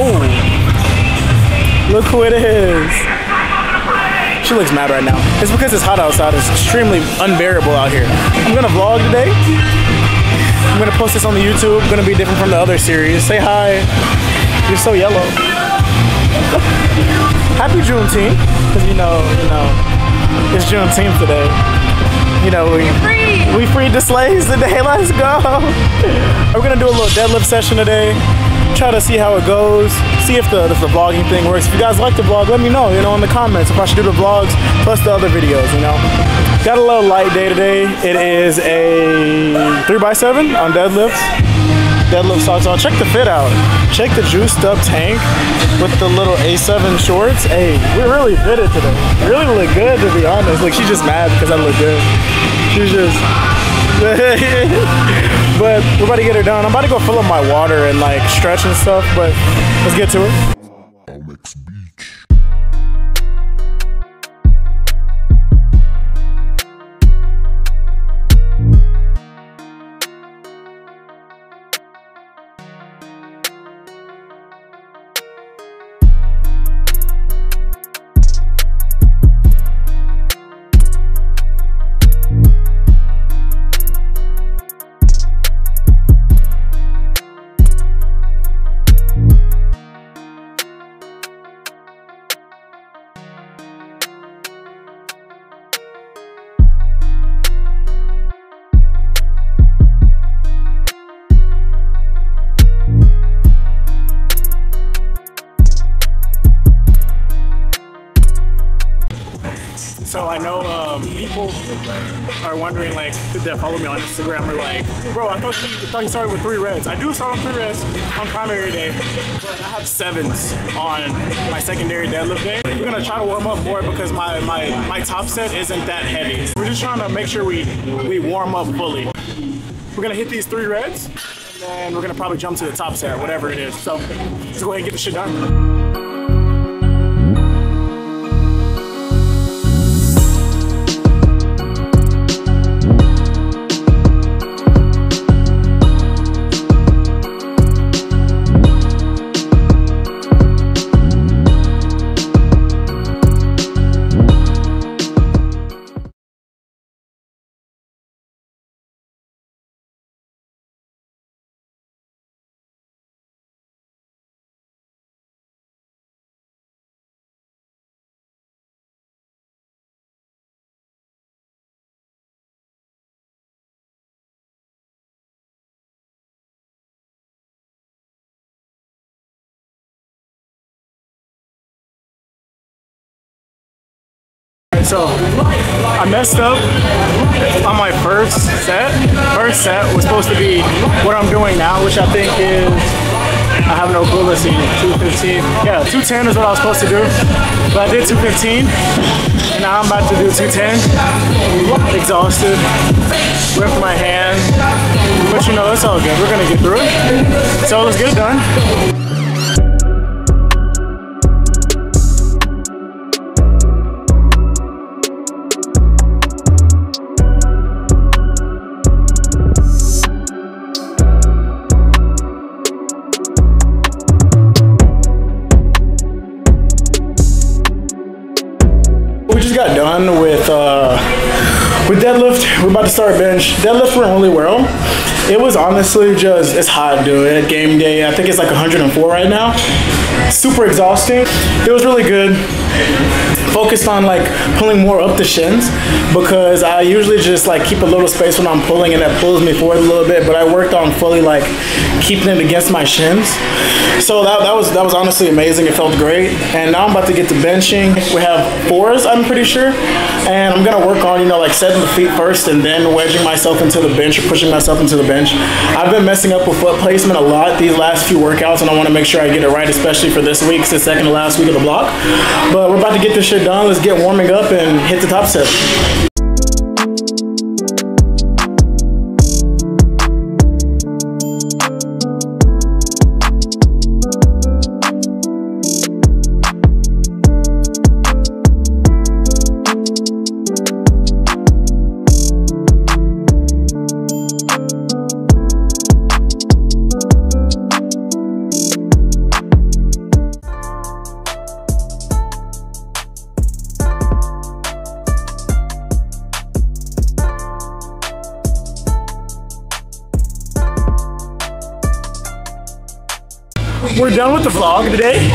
Oh, look who it is. She looks mad right now. It's because it's hot outside. It's extremely unbearable out here. I'm gonna vlog today. I'm gonna post this on the YouTube. Gonna be different from the other series. Say hi. You're so yellow. Happy Juneteenth, because you know, you know, it's Juneteenth today. You know, we Free. we freed the slaves today. Let's go. We're gonna do a little deadlift session today. Try to see how it goes. See if the if the vlogging thing works. If you guys like the vlog, let me know. You know, in the comments if I should do the vlogs plus the other videos. You know, got a little light day today. It is a three x seven on deadlifts. Deadlift socks on. Check the fit out. Check the juiced up tank with the little A7 shorts. Hey, we're really fitted today. Really look good to be honest. Like she's just mad because I look good. She's just. but we're about to get her done. I'm about to go fill up my water and like stretch and stuff. But let's get to it. People are wondering, like, that follow me on Instagram are like, bro, I thought you, thought you started with three reps. I do start on three reps on primary day, but I have sevens on my secondary deadlift day. We're gonna try to warm up more because my, my, my top set isn't that heavy. We're just trying to make sure we, we warm up fully. We're gonna hit these three reps, and then we're gonna probably jump to the top set, whatever it is. So let's go ahead and get the shit done. So I messed up on my first set. First set was supposed to be what I'm doing now, which I think is I have no clue. Let's see, 215. Yeah, 210 is what I was supposed to do, but I did 215, and now I'm about to do 210. Exhausted, ripped my hand, but you know it's all good. We're gonna get through it. So let's get it done. Got done with uh, with deadlift. We're about to start bench. Deadlift went really well. It was honestly just it's hot, dude. Game day, I think it's like 104 right now. Super exhausting. It was really good. Focused on like pulling more up the shins because I usually just like keep a little space when I'm pulling and that pulls me forward a little bit. But I worked on fully like keeping it against my shins. So that, that was that was honestly amazing. It felt great. And now I'm about to get to benching. We have fours, I'm pretty sure. And I'm gonna work on, you know, like setting the feet first and then wedging myself into the bench or pushing myself into the bench. I've been messing up with foot placement a lot these last few workouts and I wanna make sure I get it right, especially for this week. The second to last week of the block. But we're about to get this shit done. Let's get warming up and hit the top set. We're done with the vlog today.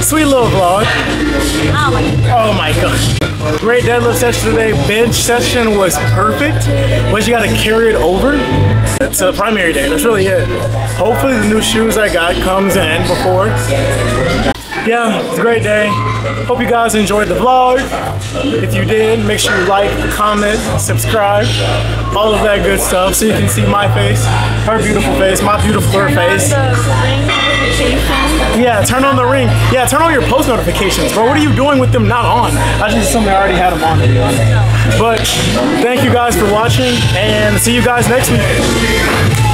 Sweet little vlog. Oh my Oh my god. Great deadlift session today. Bench session was perfect. But you gotta carry it over to the primary day. That's really it. Hopefully the new shoes I got comes in before. Yeah, it's a great day. Hope you guys enjoyed the vlog. If you did, make sure you like, comment, subscribe, all of that good stuff so you can see my face, her beautiful face, my beautiful her face. Yeah, turn on the ring. Yeah, turn on your post notifications, bro. What are you doing with them not on? I just assumed I already had them on. But thank you guys for watching and see you guys next week.